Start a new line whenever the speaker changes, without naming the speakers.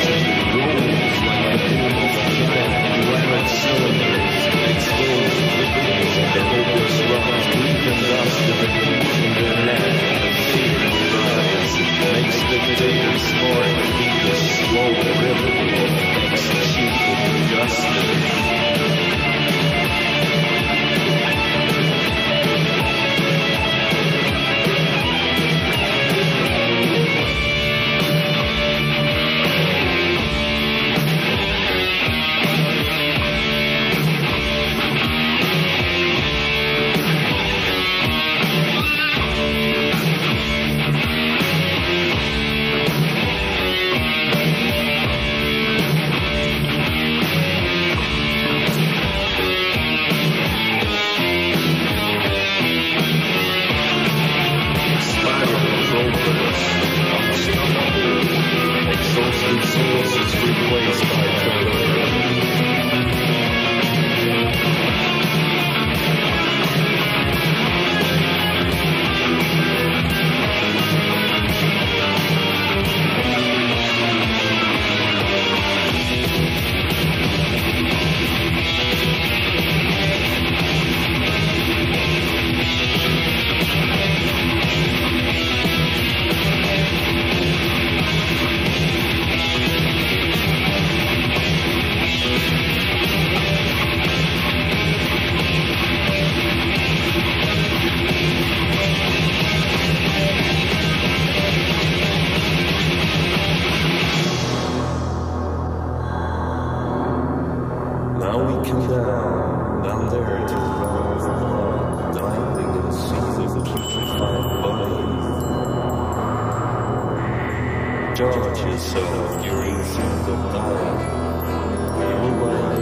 Thank you. we come down, down there to the realms of love, seas of putrefied bodies. Charge yourself during scenes of dying. You will